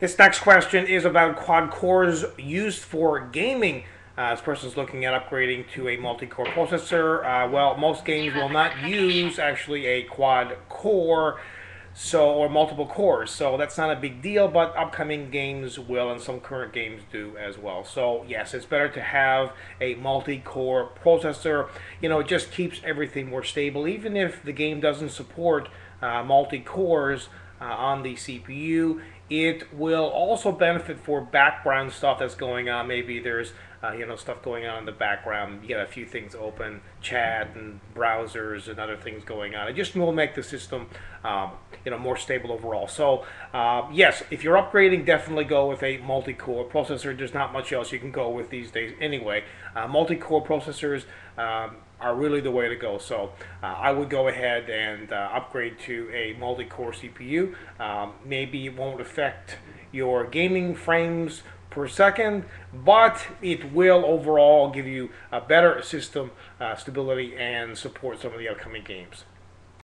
This next question is about quad cores used for gaming. Uh, this person's looking at upgrading to a multi-core processor. Uh, well, most games will not use actually a quad core, so or multiple cores. So that's not a big deal. But upcoming games will, and some current games do as well. So yes, it's better to have a multi-core processor. You know, it just keeps everything more stable, even if the game doesn't support uh, multi-cores uh, on the CPU. It will also benefit for background stuff that's going on. Maybe there's uh, you know stuff going on in the background. You get a few things open, chat and browsers and other things going on. It just will make the system um, you know more stable overall. So uh, yes, if you're upgrading, definitely go with a multi-core processor. There's not much else you can go with these days anyway. Uh, multi-core processors. Um, are really the way to go. So uh, I would go ahead and uh, upgrade to a multi-core CPU. Um, maybe it won't affect your gaming frames per second, but it will overall give you a better system uh, stability and support some of the upcoming games.